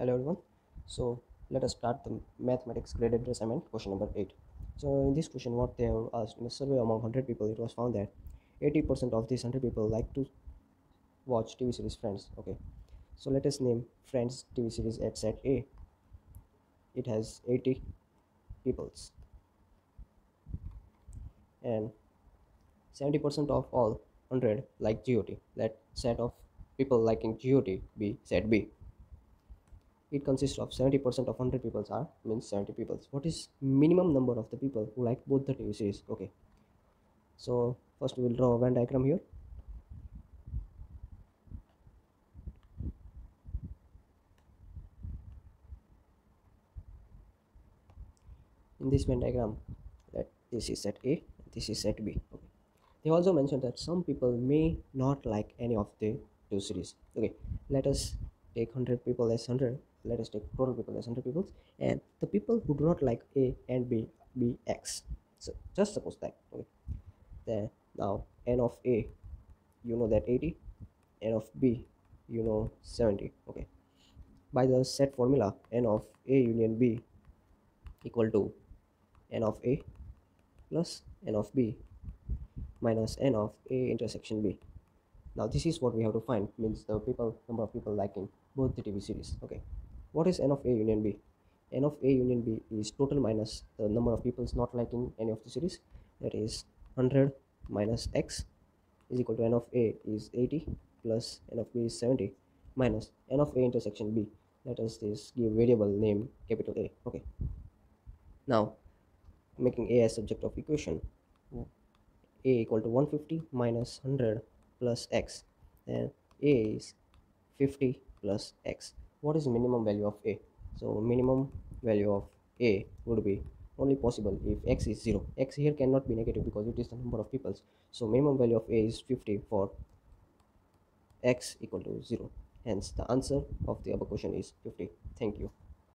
hello everyone. So let us start the mathematics graded assignment question number 8 so in this question what they have asked in a survey among 100 people it was found that 80 percent of these 100 people like to watch tv series friends. Okay. So let us name friends tv series at set a. It has 80 peoples. And 70 percent of all 100 like got let set of people liking got be set b it consists of 70% of 100 people are means 70 people. What is minimum number of the people who like both the tv series okay. So first we will draw a venn diagram here. In this venn diagram that this is set a this is set b okay. They also mentioned that some people may not like any of the two series okay. Let us take 100 people as 100 let us take total people as 100 people and the people who do not like a and b be x. So just suppose that okay. Then now n of a you know that 80 n of b you know 70 okay. By the set formula n of a union b equal to n of a plus n of b minus n of a intersection b. Now this is what we have to find means the people number of people liking both the tv series. Okay. What is n of a union b? N of a union b is total minus the number of people is not liking any of the series. That is 100 minus x is equal to n of a is 80 plus n of b is 70 minus n of a intersection b. Let us this give variable name capital a. Okay. Now making a as subject of equation. A equal to 150 minus 100 plus x. And a is 50 plus x what is minimum value of a? So minimum value of a would be only possible if x is 0 x here cannot be negative because it is the number of peoples. So minimum value of a is 50 for x equal to 0 hence the answer of the above question is 50 thank you